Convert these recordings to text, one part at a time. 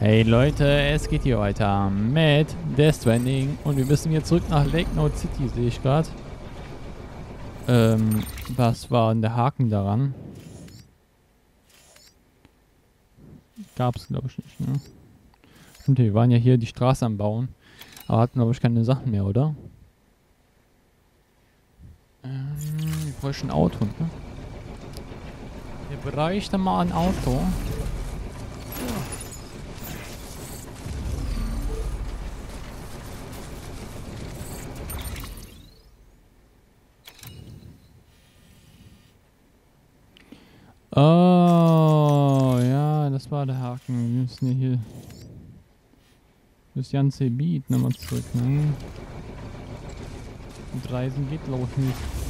Hey Leute, es geht hier weiter mit Death Stranding und wir müssen jetzt zurück nach Lake Note City, sehe ich gerade. Ähm, was war denn der Haken daran? Gab es glaube ich nicht, ne? Stimmt, wir waren ja hier die Straße am Bauen, aber hatten glaube ich keine Sachen mehr, oder? Ähm, wir bräuchten ein Auto, ne? Wir bräuchten mal ein Auto. Oh, ja, das war der Haken. Wir müssen hier das ganze Beat nochmal zurück, ne? Und Reisen geht glaube ich nicht.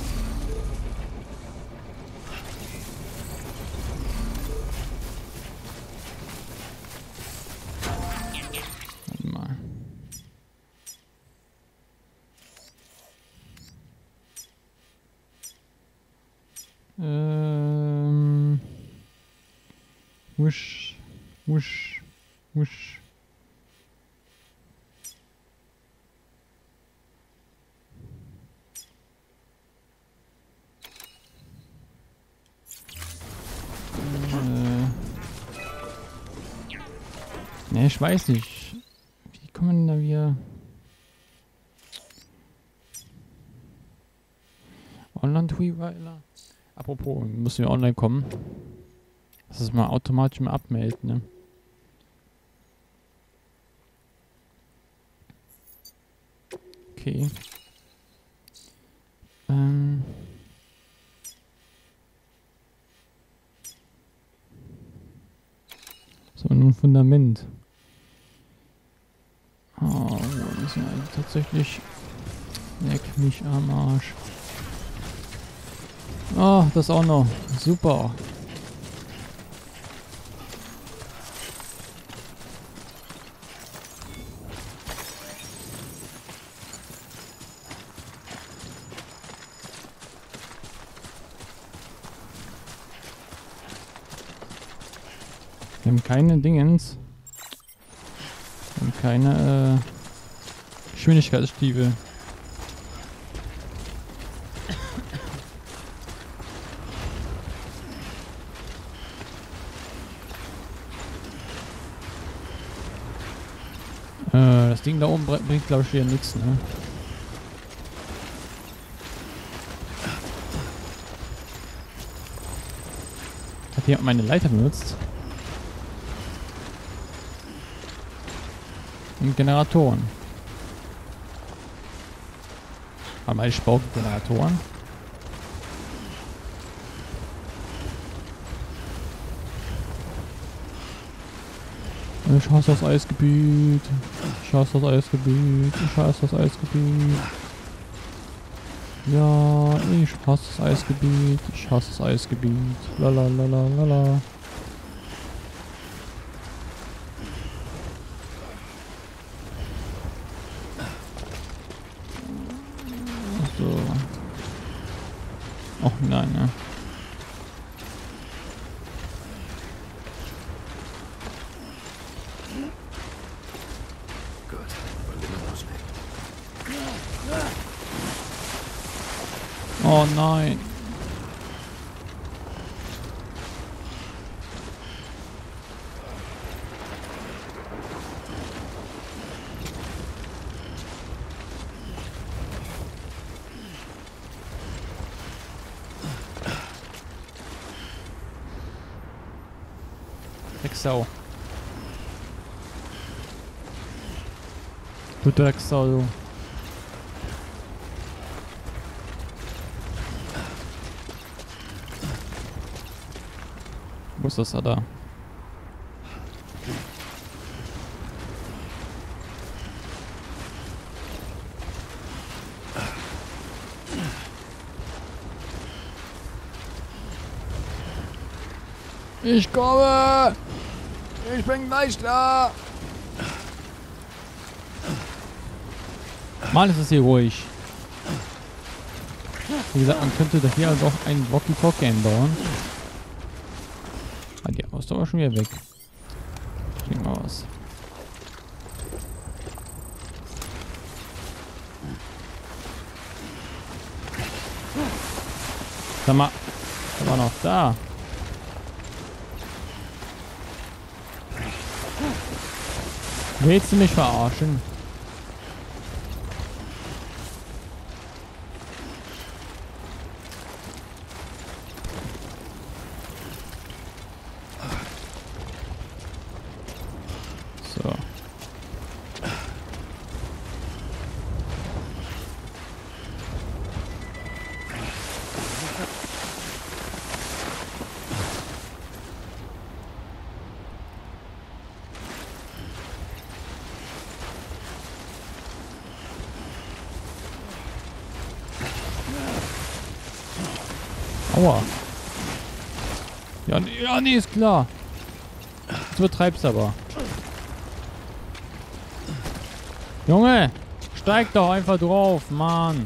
Ich weiß nicht. Wie kommen da wir? Online-Tweetweiler. Apropos, müssen wir online kommen. Das ist mal automatisch mal abmelden, ne? Okay. Ähm. So, nun Fundament. Oh, wir müssen also tatsächlich... Leck mich am Arsch. Oh, das auch noch. Super. Wir haben keine Dingens. Wir haben keine äh, Geschwindigkeitsstiefel. Äh, das Ding da oben br- bringt glaube ich wieder nichts, ne? Hat jemand meine Leiter benutzt? Und Generatoren. Haben alle Spauke Generatoren? Ich hasse das Eisgebiet. Ich hasse das Eisgebiet. Ich hasse das Eisgebiet. Ja, ich hasse das Eisgebiet. Ich hasse das Eisgebiet. Lalalala. So. Och nein, ne? Gut, wollen wir mal loslegen. Oh nein. Drecksau. Du Drecksau, du. Wo ist das da? Ich komme! Ich bin gleich da! Mal ist es hier ruhig. Wie gesagt, man könnte da hier also auch ein Walkie-Talkie einbauen. Ah, die Ausdauer schon wieder weg. Mal was. Sag mal, er war noch da. Willst du mich verarschen? So. Aua. Ja, nee, ist klar. Du übertreibst aber. Junge, steig doch einfach drauf, Mann.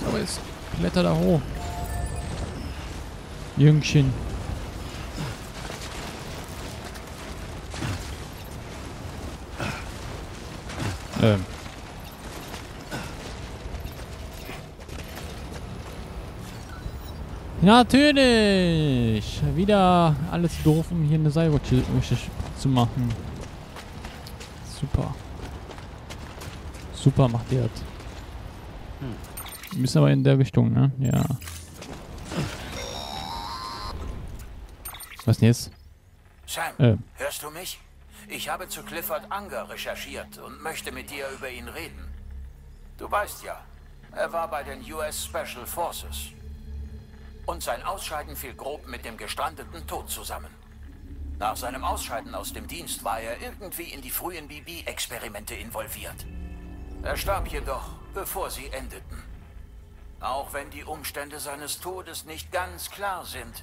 So, jetzt kletter da hoch. Jüngchen. Ähm. Natürlich! Wieder alles doof, um hier eine Seilrutsche zu machen. Super. Super macht ihr das. Wir müssen aber in der Richtung, ne? Ja. Was denn jetzt? Sam, Äh. hörst du mich? Ich habe zu Clifford Unger recherchiert und möchte mit dir über ihn reden. Du weißt ja, er war bei den US Special Forces. Und sein Ausscheiden fiel grob mit dem gestrandeten Tod zusammen. Nach seinem Ausscheiden aus dem Dienst war er irgendwie in die frühen BB-Experimente involviert. Er starb jedoch, bevor sie endeten. Auch wenn die Umstände seines Todes nicht ganz klar sind,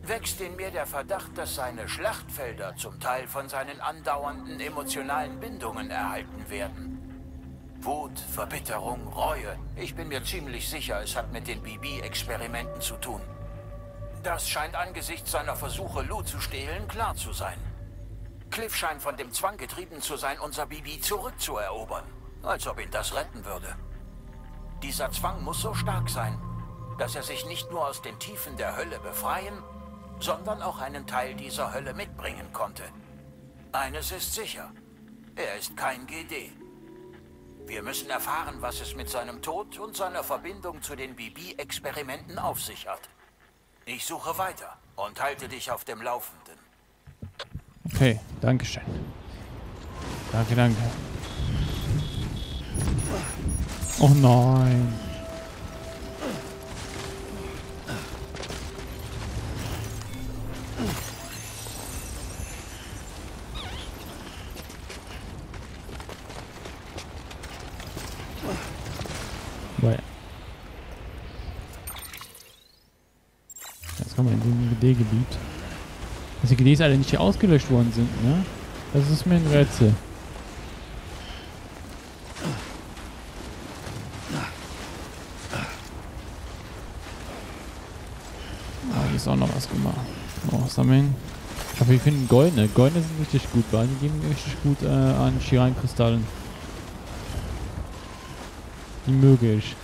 wächst in mir der Verdacht, dass seine Schlachtfelder zum Teil von seinen andauernden emotionalen Bindungen erhalten werden. Wut, Verbitterung, Reue. Ich bin mir ziemlich sicher, es hat mit den BB-Experimenten zu tun. Das scheint angesichts seiner Versuche, Lou zu stehlen, klar zu sein. Cliff scheint von dem Zwang getrieben zu sein, unser BB zurückzuerobern. Als ob ihn das retten würde. Dieser Zwang muss so stark sein, dass er sich nicht nur aus den Tiefen der Hölle befreien, sondern auch einen Teil dieser Hölle mitbringen konnte. Eines ist sicher, er ist kein GD. Wir müssen erfahren, was es mit seinem Tod und seiner Verbindung zu den BB-Experimenten auf sich hat. Ich suche weiter und halte dich auf dem Laufenden. Okay, danke schön. Danke, danke. Oh nein. Jetzt kommen wir in den GD-Gebiet. Dass die GDs alle nicht ausgelöscht worden sind, ne? Das ist mir ein Rätsel. Ah, hier ist auch noch was gemacht. Oh, sammeln. Aber wir finden goldene. Goldene sind richtig gut, weil die geben richtig gut äh, an Shiran-Kristallen. Die möge ich.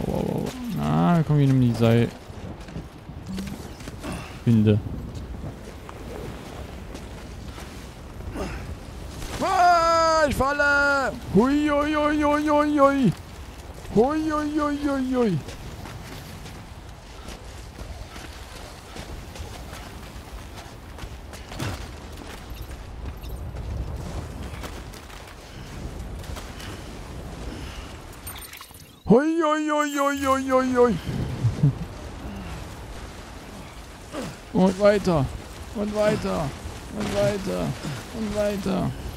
Oh, oh, oh. Ah, komm, wir nehmen die Seil. Binde. ich falle! Hui, hui, hui, hui, hui, hui. Hui, hui, hui, hui, hui. Hui, hui, hui, hui, hui, hui, hui. Und weiter. Und weiter. Und weiter. Und weiter.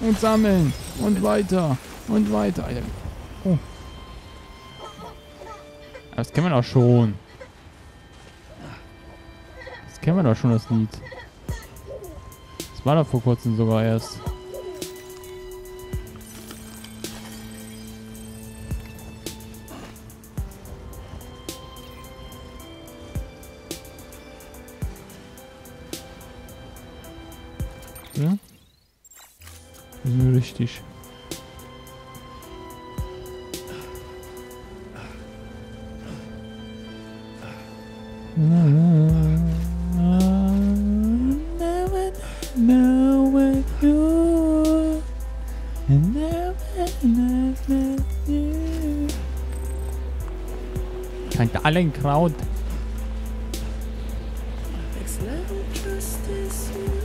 Und sammeln. Und weiter. Und weiter. Oh. Das kennen wir doch schon. Das kennen wir doch schon, das Lied. Das war doch vor kurzem sogar erst. Richtig. Kein Dallenkraut. Next level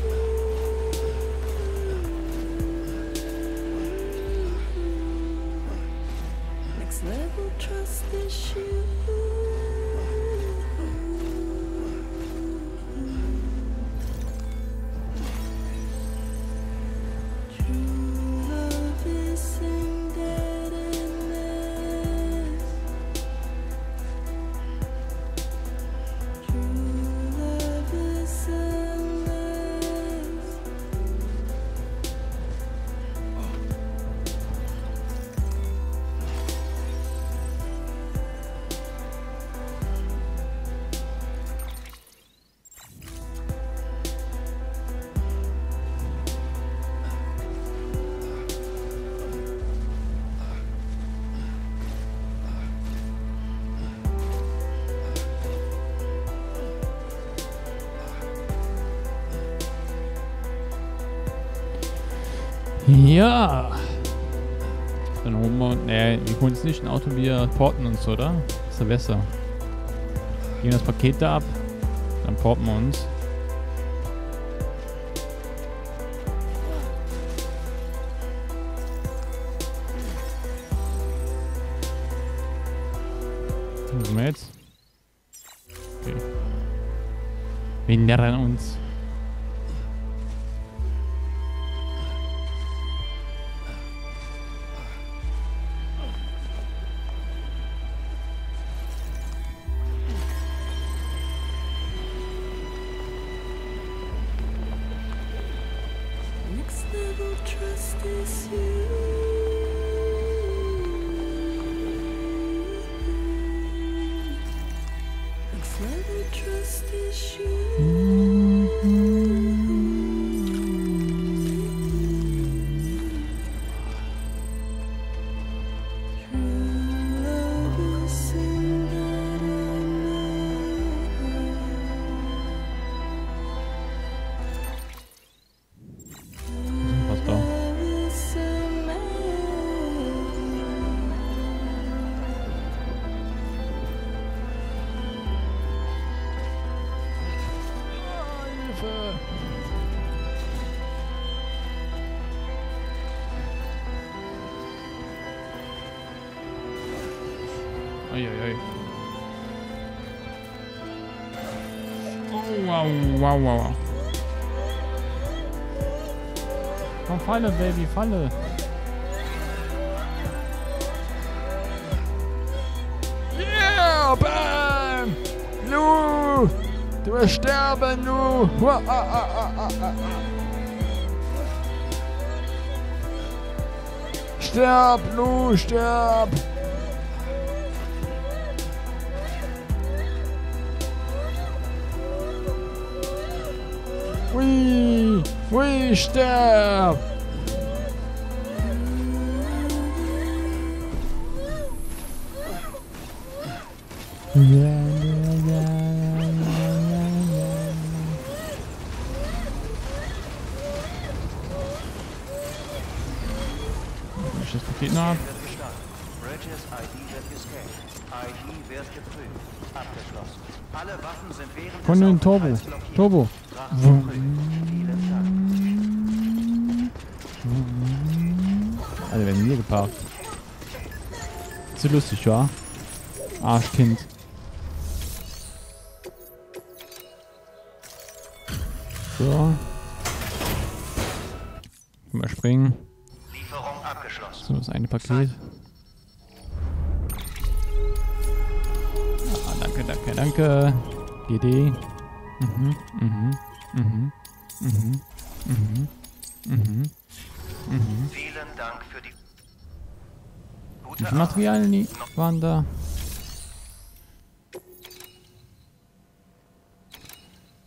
wish you. Ja. Dann holen wir, nee, wir holen uns nicht ein Auto, wir porten uns, oder? Ist ja besser. Geben das Paket da ab, dann porten wir uns. Wo sind wir jetzt? Okay. Wir nähern uns. Wow, wow. Komm, Falle, Baby, Falle. Yeah, bam! Lu! Du wirst sterben, Lu! Hua, ah, ah, ah, ah, ah, ah. Sterb, Lu, sterb! Hui! Hui, sterb! Paket noch ab. wird gestartet. Bridges ID wird gescannt. ID wird geprüft. Abgeschlossen. Alle Waffen sind während Von den Turbo. Turbo. Drachen Geparkt. Ist ja lustig, wa? Arschkind. So. Mal springen. Lieferung abgeschlossen. So, das eine Paket. Ah, danke, danke, danke. GD. Mhm, mhm, mhm, mhm, mhm, mhm, mhm. Vielen Dank für die Wie gute viele Materialien die waren da?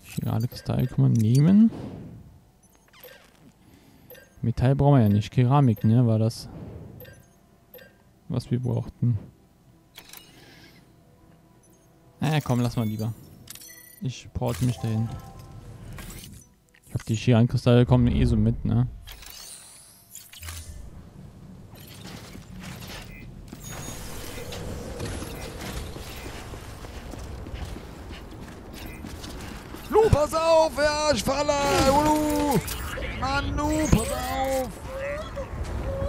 Chirale Kristall kann man nehmen. Metall brauchen wir ja nicht. Keramik, ne? War das. Was wir brauchten. Naja, komm, lass mal lieber. Ich porte mich dahin. Ich hab die Chiralenkristalle kommen eh so mit, ne? Pass auf, ja, ich falle. Lu. Mann, Lu, pass auf.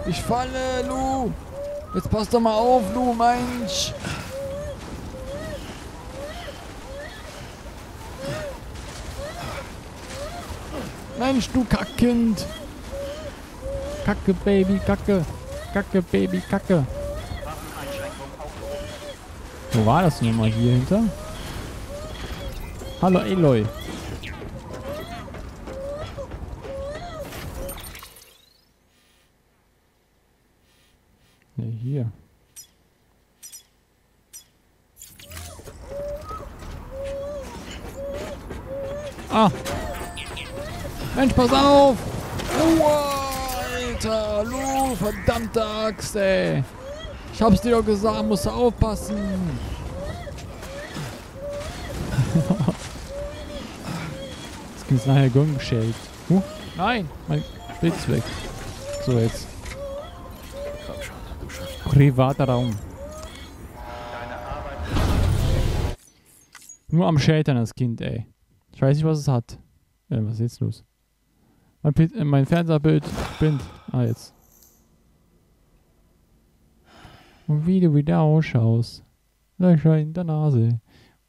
Ich falle, Lu. Jetzt pass doch mal auf, Lu, Mensch. Mensch, du Kackkind. Kacke, Baby, Kacke. Kacke, Baby, Kacke. Wo war das denn nochmal hier hinter? Hallo, Eloy. Ne, hier. Ah! Mensch, pass auf! Aua, Alter, Lu, Axt, ey. Ich hab's dir doch gesagt, musst du aufpassen. Jetzt gibt's nachher Gong Shake. Huh? Nein! Mein Bild ist weg. So, jetzt. Privater Raum. Nur am Sheltern, das Kind, ey. Ich weiß nicht, was es hat. Äh, was ist jetzt los? Mein, Pit- äh, mein Fernsehbild spinnt. Ah, jetzt. Und wie du wieder ausschaust. Löcher in der Nase.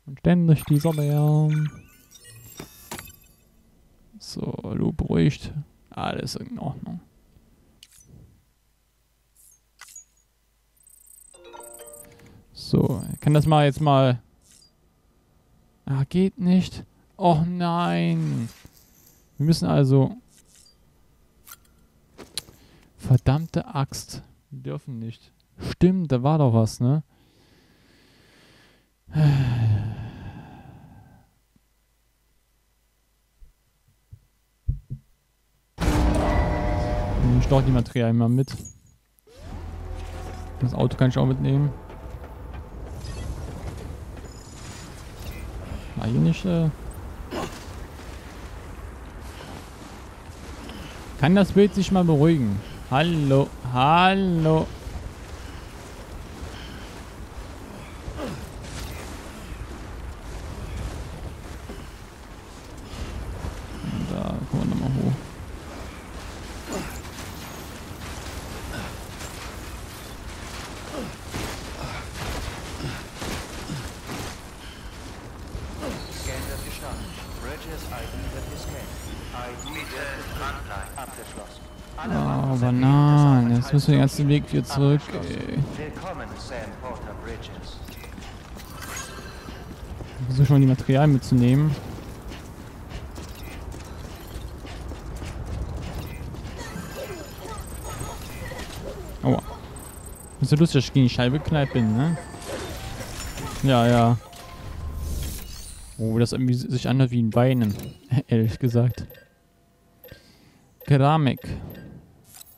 Und ständig die Sonne. So, du beruhigt. Alles in Ordnung. So, ich kann das mal jetzt mal. Ah, geht nicht. Oh nein. Wir müssen also. Verdammte Axt. Wir dürfen nicht. Stimmt, da war doch was, ne? Ich doch die Materialien mal mit. Das Auto kann ich auch mitnehmen. War hier nicht, äh Kann das Bild sich mal beruhigen? Hallo, hallo. Da kommen wir nochmal hoch. Scan wird gestartet. Bridges ID wird gescannt. ID wird dranbleiben. Abgeschlossen. Alle Oh, Waffen sind Bananen. während des Jetzt müssen den ganzen Weg wieder zurück, ey. Bridges. Versuche schon mal die Materialien mitzunehmen. Aua. Ist ja lustig, dass ich gegen die Scheibe geknallt bin, ne? Ja, ja. Oh, das irgendwie sich anhört wie ein Weinen. Ehrlich gesagt. Keramik.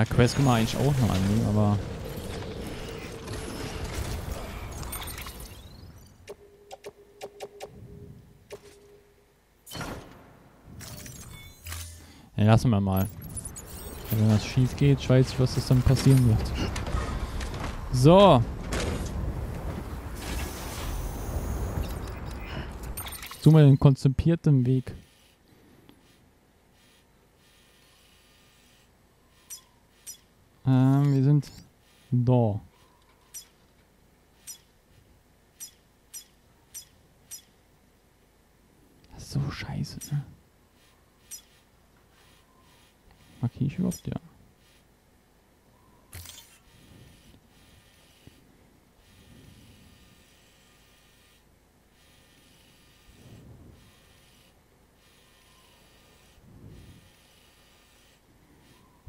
Ja, Quest können wir eigentlich auch noch annehmen, aber... Ja, lassen wir mal. Wenn das schief geht, ich weiß nicht, was das dann passieren wird. So. Wir den konzipierten Weg. Ähm, wir sind da. Das ist so scheiße, ne? Markiere ich überhaupt? Ja.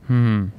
Hm.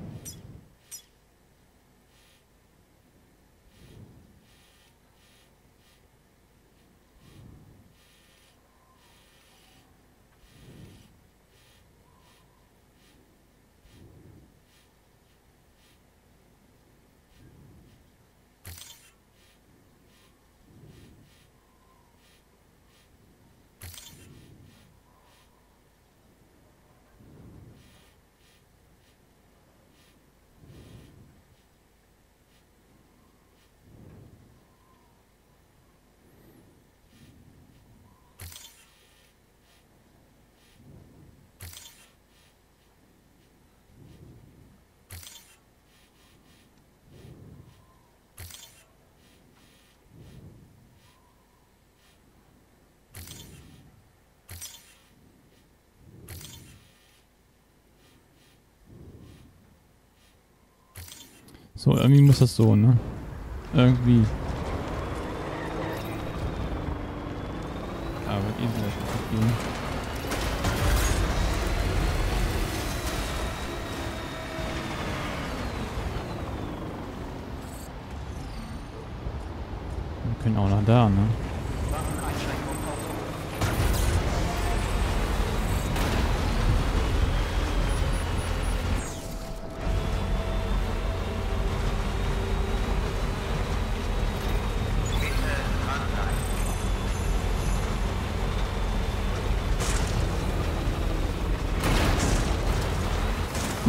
So, irgendwie muss das so, ne? Irgendwie. Aber wird eh so kaputt gehen. Wir können auch nach da, ne? Waffeneinschränkung aufgehoben. Bitte dranbleiben.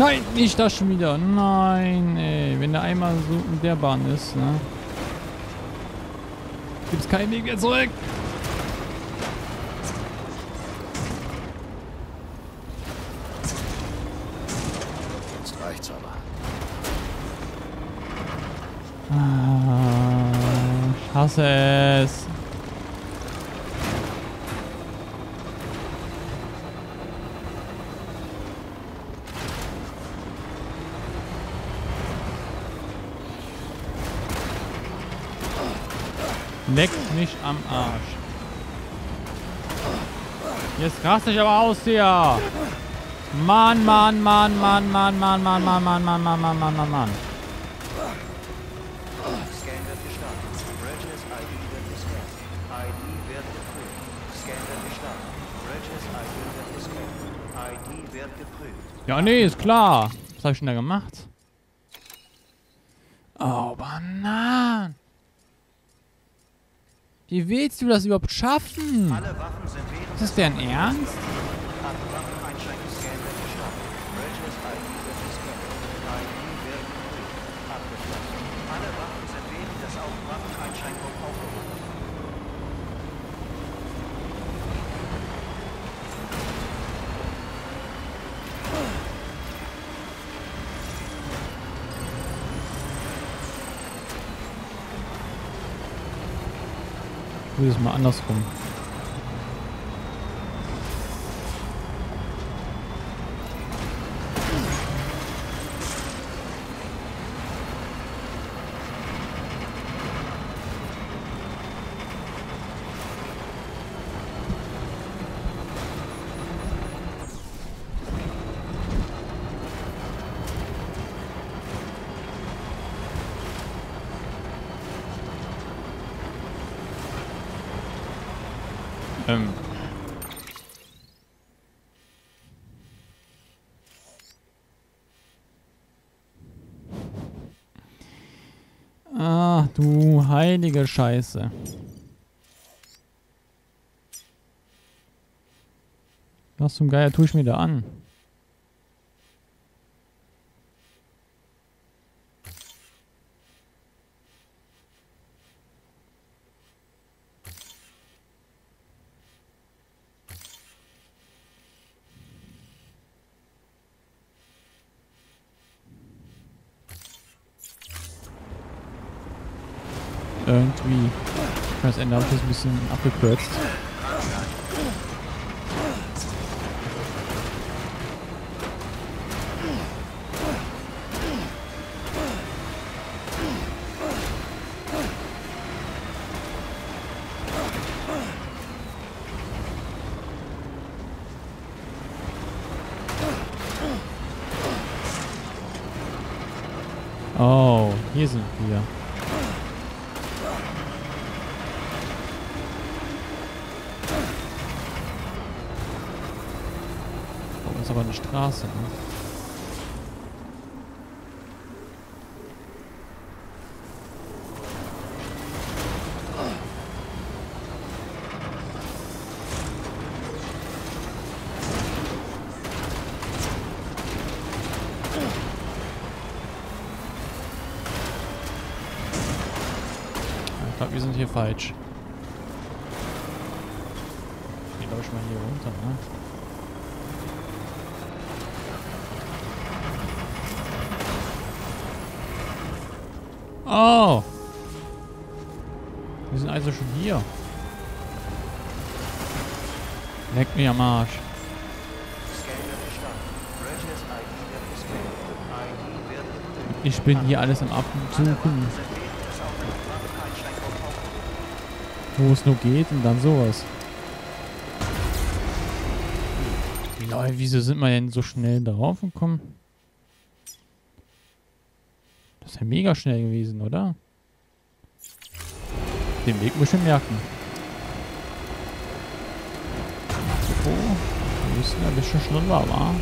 Nein, nicht das schon wieder. Nein, ey. Wenn der einmal so in der Bahn ist, ne? Gibt's keinen Weg mehr zurück. Jetzt reicht's aber. Ah, ich hasse es. Leckt mich am Arsch. Jetzt raste ich aber aus hier. Mann, Mann, Mann, Mann, Mann, Mann, Mann, Mann, Mann, Mann, Mann, Mann, Mann, Mann, Mann. Ja, nee, ist klar. Was hab ich denn da gemacht? Oh, Bananen. Wie willst du das überhaupt schaffen? Ist das deren Ernst? Ab Waffeneinschränkungsscan wird gestartet. Bridges ID wird gescannt. ID wird geprüft. Abgeschlossen. Alle Waffen sind während des Auf Waffeneinschränkung aufgehoben. Will es mal andersrum. Heilige Scheiße. Was zum Geier tue ich mir da an? gekürzt. Oh, hier sind wir. Straße. Ne? Ich glaube, wir sind hier falsch. Hier. Leck mich am Arsch. Ich bin hier alles am Absuchen, wo es nur geht und dann sowas. Lol, wieso sind wir denn so schnell drauf gekommen? Das ist ja mega schnell gewesen, oder? Den Weg muss ich merken. Oh, wir müssen ein bisschen schneller, wa?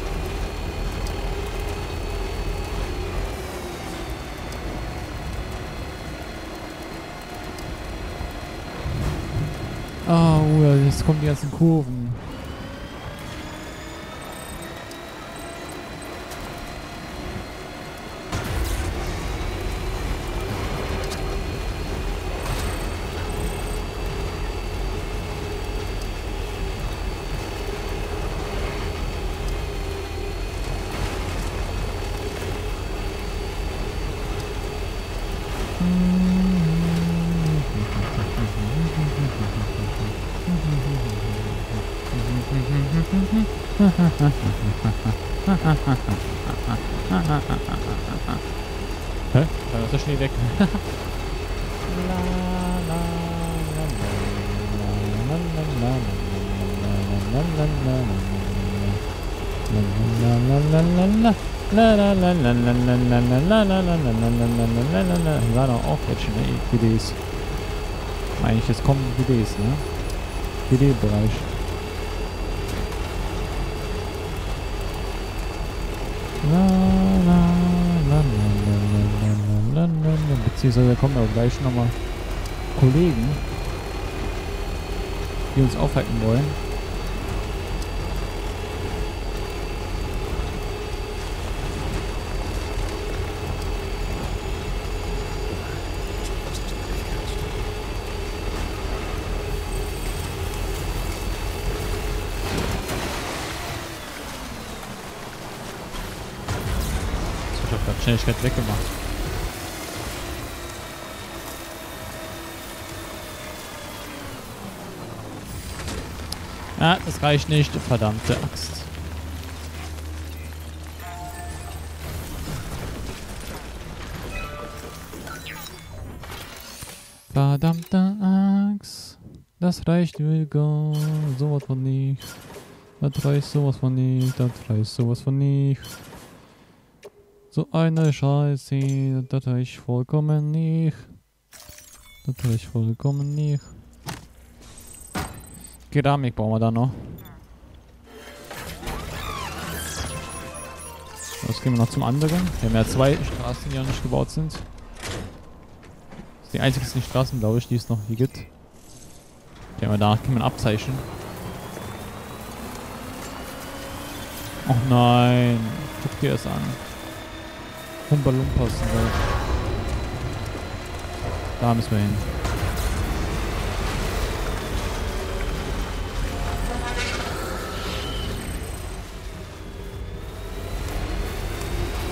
Ah, oh, jetzt kommen die ganzen Kurven. War doch auch jetzt schon EQDs. Eigentlich, es kommen EQDs, ne? EQD-Bereich. Beziehungsweise kommen aber gleich nochmal Kollegen, die uns aufhalten wollen. Schnelligkeit weggemacht. Ah, das reicht nicht. Verdammte Axt. Verdammte Axt. Das reicht mir gar sowas von nicht. Das reicht sowas von nicht. Das reicht sowas von nicht. So eine Scheiße, das reicht vollkommen nicht. Das reicht vollkommen nicht. Keramik brauchen wir da noch. Jetzt gehen wir noch zum anderen. Wir haben ja zwei Straßen, die noch nicht gebaut sind. Das ist die einzigsten Straßen, glaube ich, die es noch hier gibt. Die haben wir da, kann man abzeichnen. Oh nein. Guck dir das an. Humpa Lumpas sind das. Da müssen wir hin.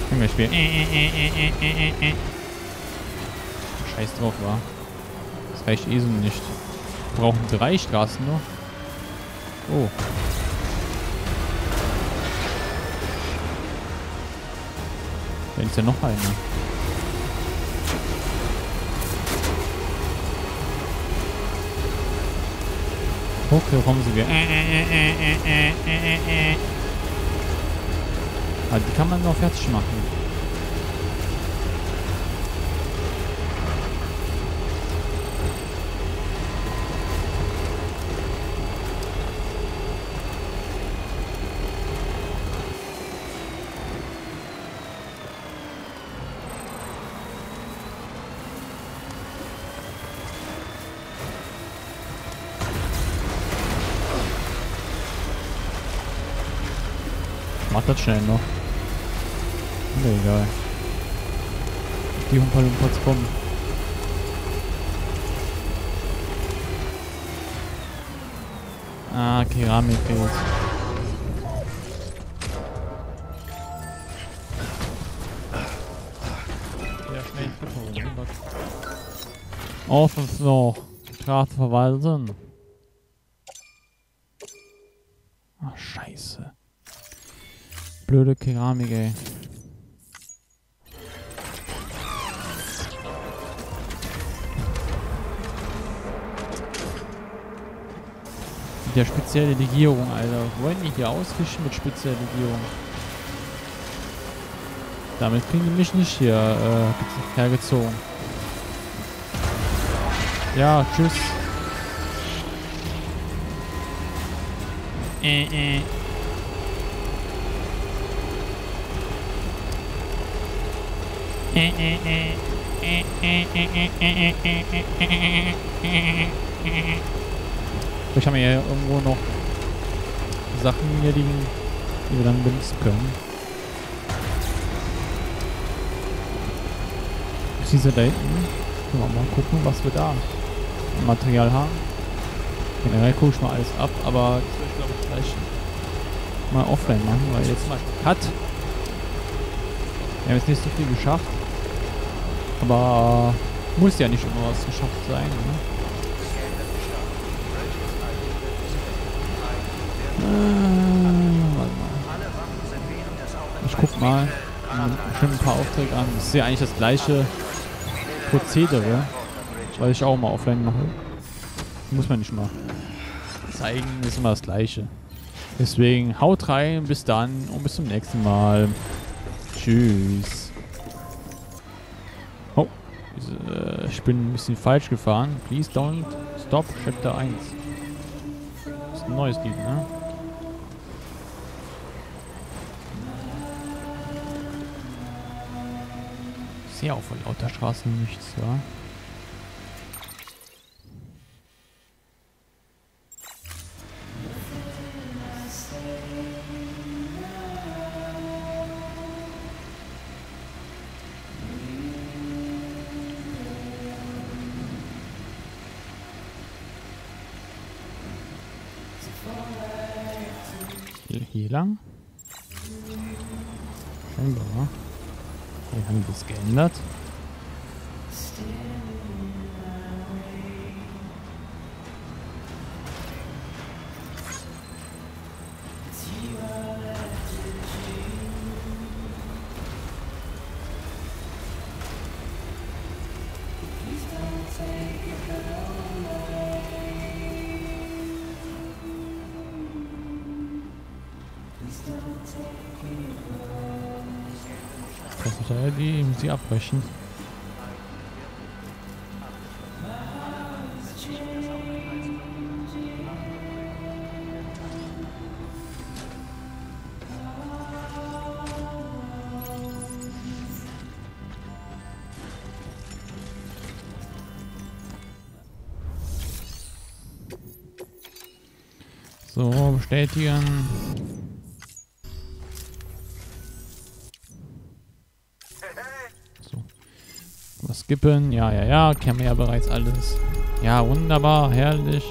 Können wir spielen. Scheiß drauf, war. Das reicht eh so nicht. Wir brauchen drei Straßen noch. Oh. Da ist ja noch eine. Okay, kommen sie wieder. Ah, die kann man noch fertig machen. Das schnell noch. Nee, egal. Die Humpalumpots kommen. Ah, Keramik fehlt. Offen noch. Straße verwalten. Ach, scheiße. Blöde Keramik, ey. Mit der spezielle Legierung, Alter. Wollen die hier ausrichten mit spezieller Legierung? Damit kriegen die mich nicht hier äh, hergezogen. Ja, tschüss. Äh, äh. Haben wir ja irgendwo noch Sachen hier liegen, die wir dann benutzen können. Diese da hinten. Können wir mal gucken, was wir da Material haben. Generell gucke ich mal alles ab, aber das will ich glaube ich gleich mal offline machen, weil jetzt Beispiel Cut. Wir haben jetzt nicht so viel geschafft. Aber muss ja nicht immer was geschafft sein. Ne? Äh, mal. Ich guck mal schon ein paar Aufträge an. Das ist ja eigentlich das gleiche Prozedere, weil ich auch mal offline mache. Muss man nicht mal zeigen, ist immer das gleiche. Deswegen haut rein, bis dann und bis zum nächsten Mal. Tschüss. Äh, ich bin ein bisschen falsch gefahren. Please don't stop, Chapter 1. Das ist ein neues Lied, ne? Ich sehe auch von lauter Straßen nichts, ja? Hier, lang? Scheinbar. Hier haben wir das geändert. sie abbrechen. So, bestätigen. Skippen? Ja, ja, ja. Kennen wir ja bereits alles. Ja, wunderbar. Herrlich.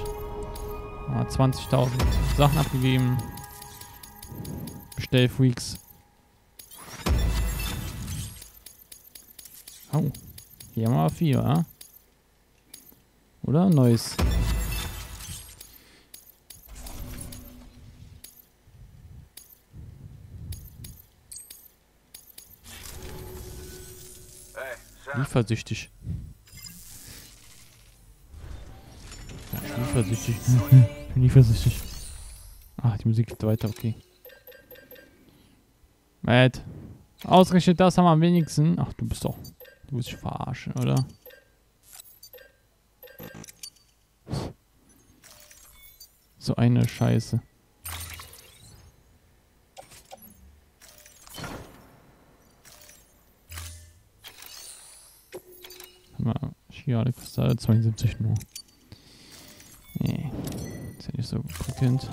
Ah, 20.000 Sachen abgegeben. Bestellfreaks. Oh. Hier haben wir vier, ja? Oder? Neues. Liefersüchtig. Ja, ich bin. Ich bin liefersüchtig. Ah, die Musik geht weiter, okay. Matt. Ausgerechnet das haben wir am wenigsten. Ach, du bist doch. Du dich verarschen, oder? So eine Scheiße. Mal, Schiale Kristalle 72 nur. Nee. Ist ja nicht so prickelnd.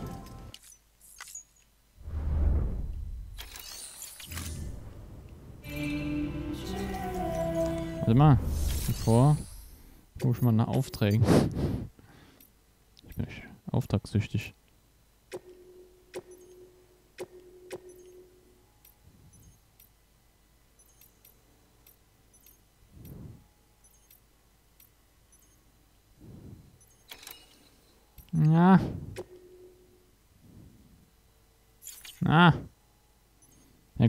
Warte mal. Bevor. Guck ich mal nach Aufträgen. Ich bin auftragssüchtig. Ja. Ah. Ja,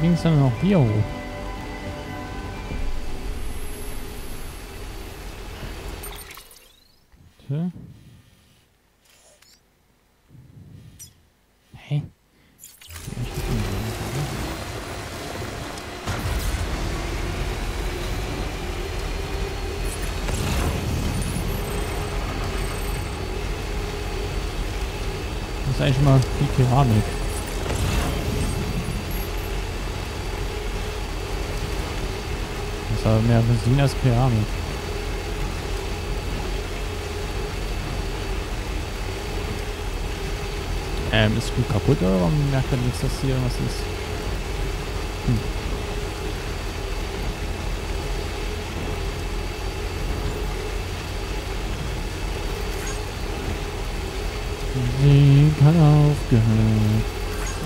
ging es dann noch hier hoch. Tja. Hey. Das ist eigentlich mal die Keramik. War mehr Resin als Keramik. Ähm, ist gut kaputt oder warum merkt man nichts, dass hier irgendwas ist? Hm. Musik hat aufgehört,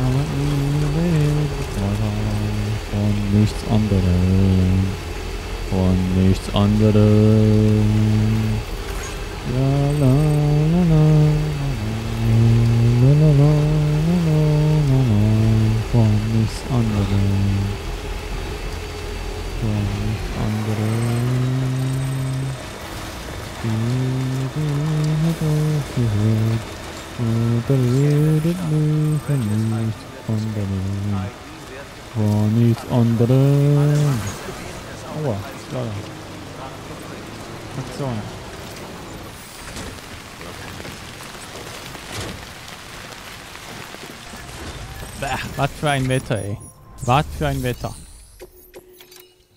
aber ihr lebt weiter von nichts anderem, und nichts anderes. Ja, la. Für ein Wetter, ey. Was für ein Wetter.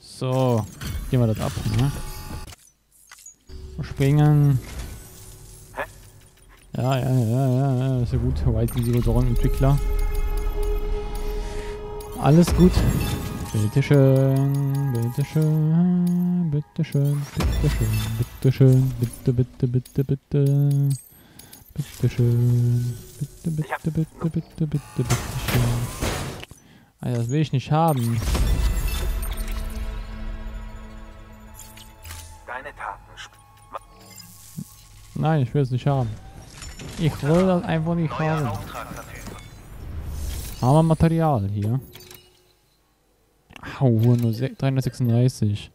So, gehen wir das ab, ne? Springen. Ja, ja, ja, ja, ja, ja gut. White Dawn Entwickler. Alles gut. Bitteschön, bitteschön, bitteschön, bitteschön, bitteschön, bitte, bitte, bitte, bitte. Bitteschön, bitte, bitte, bitte, bitte, bitte, bitteschön. Alter, das will ich nicht haben. Deine Taten Nein, ich will es nicht haben. Ich will das einfach nicht haben. Wir Material hier? Au, nur se- 336.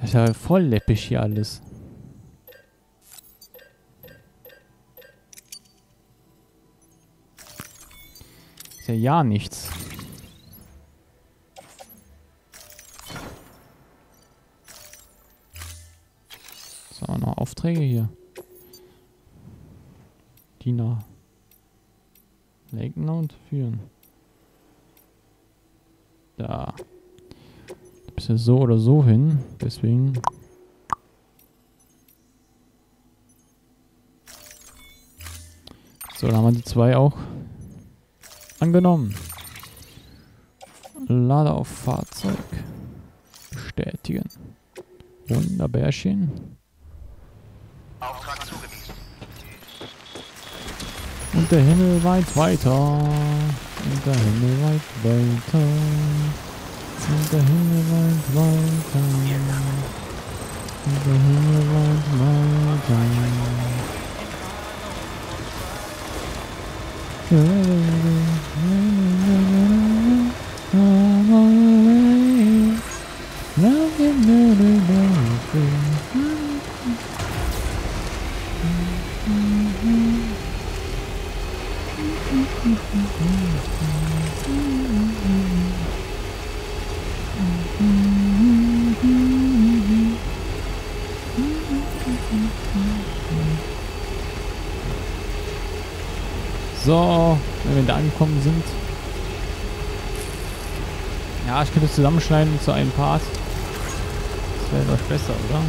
Das ist ja voll läppisch hier alles. Ist ja ja nichts. Aufträge hier. Diener. Leutnant führen. Da. Du bist ja so oder so hin, deswegen. So, dann haben wir die zwei auch angenommen. Lade auf Fahrzeug. Bestätigen. Wunderbärchen. Auftrag zugewiesen. Und der Himmel weit weiter. Und der Himmel weit weiter. Und der Himmel weit angekommen sind. Ja, ich könnte es zusammenschneiden zu einem Part. Das wäre doch besser, oder?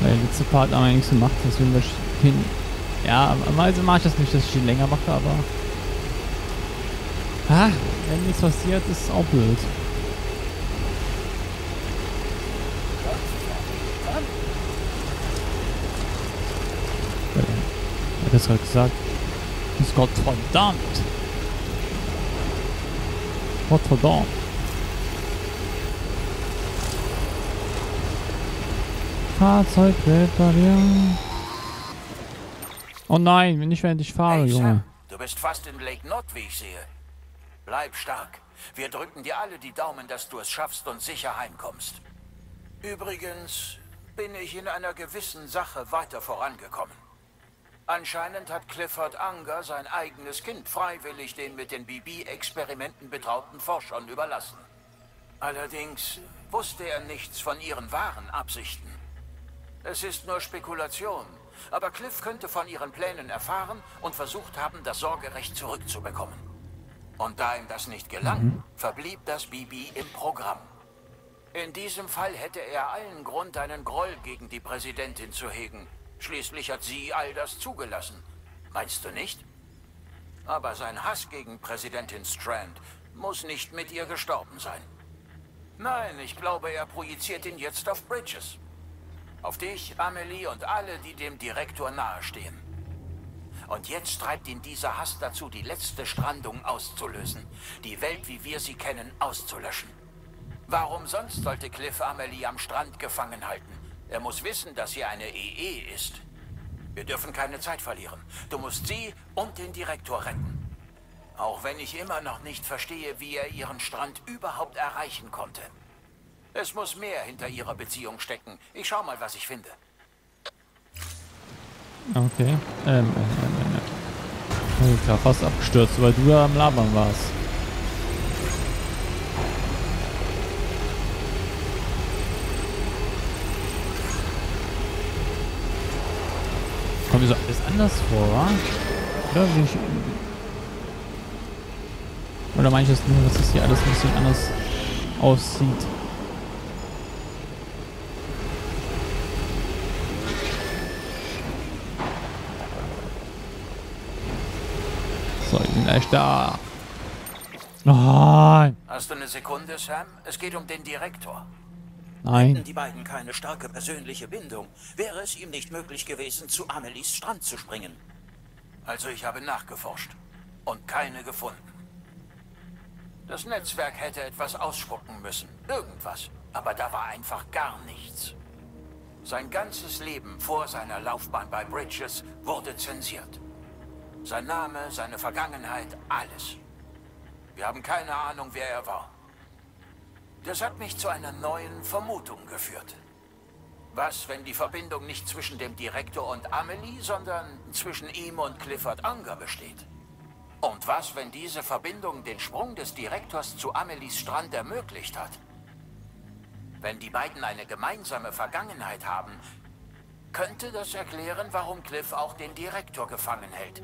Weil der letzte Part haben wir nichts gemacht, deswegen wir hin. Ja, normalerweise mache ich das nicht, dass ich ihn länger mache, aber. Ah, wenn nichts passiert, ist es auch blöd. Hat das gerade gesagt? Gott verdammt! Gott verdammt! Fahrzeug reparieren. Oh nein, nicht während ich fahre, Hey Junge. Du bist fast in Lake Nod, wie ich sehe. Bleib stark. Wir drücken dir alle die Daumen, dass du es schaffst und sicher heimkommst. Übrigens bin ich in einer gewissen Sache weiter vorangekommen. Anscheinend hat Clifford Unger sein eigenes Kind freiwillig den mit den BB-Experimenten betrauten Forschern überlassen. Allerdings wusste er nichts von ihren wahren Absichten. Es ist nur Spekulation, aber Cliff könnte von ihren Plänen erfahren und versucht haben, das Sorgerecht zurückzubekommen. Und da ihm das nicht gelang, verblieb das BB im Programm. In diesem Fall hätte er allen Grund, einen Groll gegen die Präsidentin zu hegen. Schließlich hat sie all das zugelassen. Meinst du nicht? Aber sein Hass gegen Präsidentin Strand muss nicht mit ihr gestorben sein. Nein, ich glaube, er projiziert ihn jetzt auf Bridges. Auf dich, Amelie und alle, die dem Direktor nahestehen. Und jetzt treibt ihn dieser Hass dazu, die letzte Strandung auszulösen. Die Welt, wie wir sie kennen, auszulöschen. Warum sonst sollte Cliff Amelie am Strand gefangen halten? Er muss wissen, dass sie eine EE ist. Wir dürfen keine Zeit verlieren. Du musst sie und den Direktor retten. Auch wenn ich immer noch nicht verstehe, wie er ihren Strand überhaupt erreichen konnte. Es muss mehr hinter ihrer Beziehung stecken. Ich schau mal, was ich finde. Okay. Ähm, ähm, ähm, ähm. Alter, fast abgestürzt, weil du da am Labern warst. Kommt mir so alles anders vor, wa? Oder, wie ich, oder meine ich das nur, dass das hier alles ein bisschen anders aussieht? So, ich bin gleich da. Nein. Hast du eine Sekunde, Sam? Es geht um den Direktor. Nein. Hätten die beiden keine starke persönliche Bindung, wäre es ihm nicht möglich gewesen, zu Amelies Strand zu springen. Also ich habe nachgeforscht und keine gefunden. Das Netzwerk hätte etwas ausspucken müssen, irgendwas, aber da war einfach gar nichts. Sein ganzes Leben vor seiner Laufbahn bei Bridges wurde zensiert. Sein Name, seine Vergangenheit, alles. Wir haben keine Ahnung, wer er war. Das hat mich zu einer neuen Vermutung geführt. Was, wenn die Verbindung nicht zwischen dem Direktor und Amelie, sondern zwischen ihm und Clifford Unger besteht? Und was, wenn diese Verbindung den Sprung des Direktors zu Amelies Strand ermöglicht hat? Wenn die beiden eine gemeinsame Vergangenheit haben, könnte das erklären, warum Cliff auch den Direktor gefangen hält.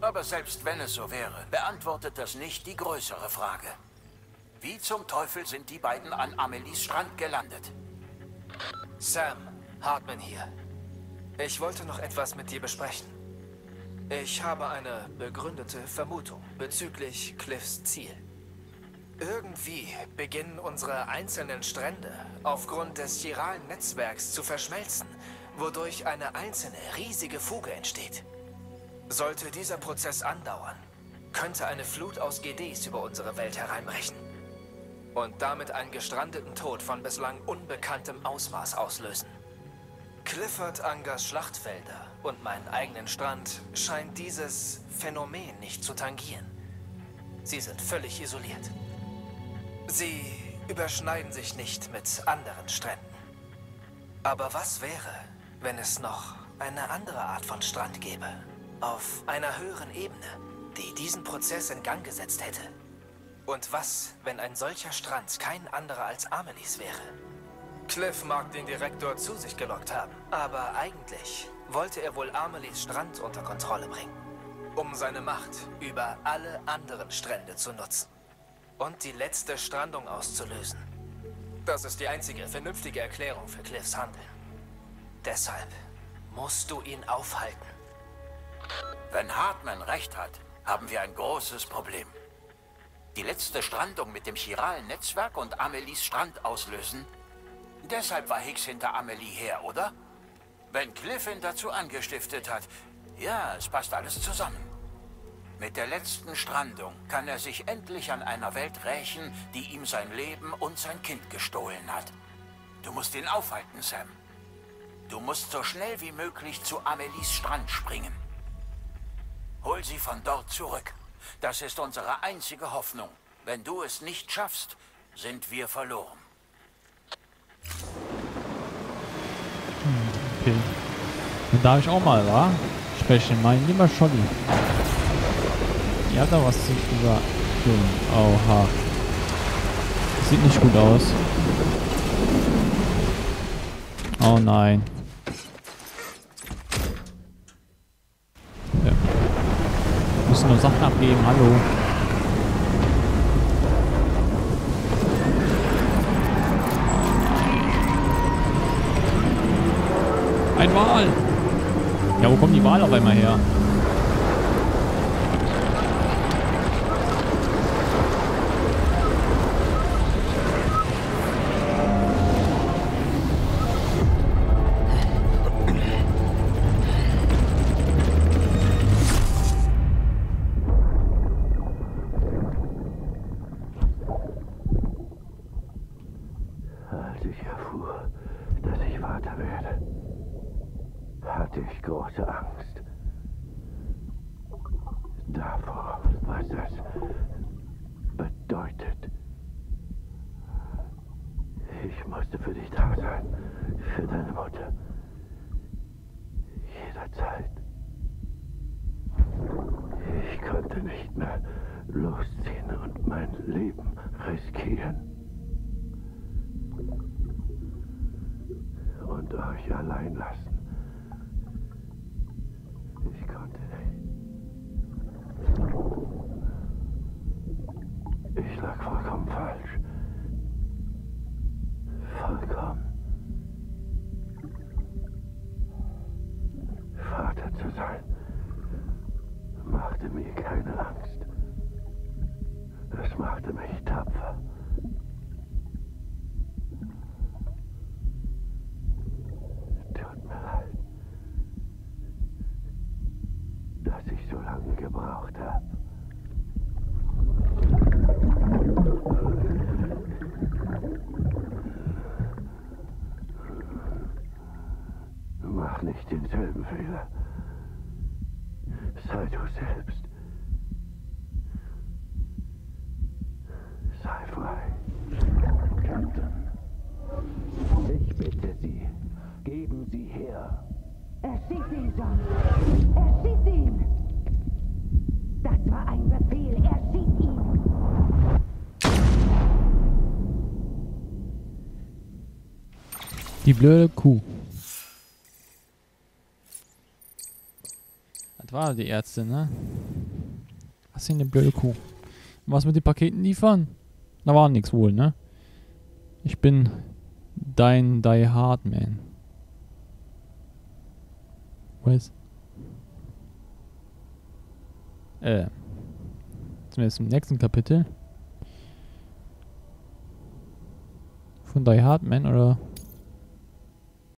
Aber selbst wenn es so wäre, beantwortet das nicht die größere Frage. Wie zum Teufel sind die beiden an Amelies Strand gelandet? Sam, Hartman hier. Ich wollte noch etwas mit dir besprechen. Ich habe eine begründete Vermutung bezüglich Cliffs Ziel. Irgendwie beginnen unsere einzelnen Strände aufgrund des chiralen Netzwerks zu verschmelzen, wodurch eine einzelne riesige Fuge entsteht. Sollte dieser Prozess andauern, könnte eine Flut aus GDs über unsere Welt hereinbrechen und damit einen gestrandeten Tod von bislang unbekanntem Ausmaß auslösen. Clifford Angers Schlachtfelder und meinen eigenen Strand scheint dieses Phänomen nicht zu tangieren. Sie sind völlig isoliert. Sie überschneiden sich nicht mit anderen Stränden. Aber was wäre, wenn es noch eine andere Art von Strand gäbe? Auf einer höheren Ebene, die diesen Prozess in Gang gesetzt hätte? Und was, wenn ein solcher Strand kein anderer als Amelies wäre? Cliff mag den Direktor zu sich gelockt haben, aber eigentlich wollte er wohl Amelies Strand unter Kontrolle bringen, um seine Macht über alle anderen Strände zu nutzen und die letzte Strandung auszulösen. Das ist die einzige vernünftige Erklärung für Cliffs Handeln. Deshalb musst du ihn aufhalten. Wenn Hartman recht hat, haben wir ein großes Problem. Die letzte Strandung mit dem chiralen Netzwerk und Amelies Strand auslösen? Deshalb war Hicks hinter Amelie her, oder? Wenn Cliff ihn dazu angestiftet hat, ja, es passt alles zusammen. Mit der letzten Strandung kann er sich endlich an einer Welt rächen, die ihm sein Leben und sein Kind gestohlen hat. Du musst ihn aufhalten, Sam. Du musst so schnell wie möglich zu Amelies Strand springen. Hol sie von dort zurück. Das ist unsere einzige Hoffnung. Wenn du es nicht schaffst, sind wir verloren. Okay. Dann darf ich auch mal, wa? Sprechen, mein lieber Scholli. Habt da was zu gesagt. Oha. Sieht nicht gut aus. Oh nein. Ja. Wir müssen nur Sachen abgeben, hallo. Ein Wal! Ja, wo kommen die Wale auf einmal her? Lag vollkommen falsch. Vollkommen. Vater zu sein, machte mir keine Angst. Es machte mich tapfer. Tut mir leid, dass ich so lange gebraucht habe. Mach nicht denselben Fehler. Sei du selbst. Sei frei. Captain. Ich bitte Sie, geben Sie her. Erschieß ihn, John! Erschieß ihn! Das war ein Befehl. Erschieß ihn! Die blöde Kuh. Das war die Ärztin, ne? Was denn eine blöde Kuh? Was mit den Paketen liefern? Da war nix wohl, ne? Ich bin dein Die Hard Man. Was? Äh. Sind jetzt im nächsten Kapitel? Von Die Hard Man oder?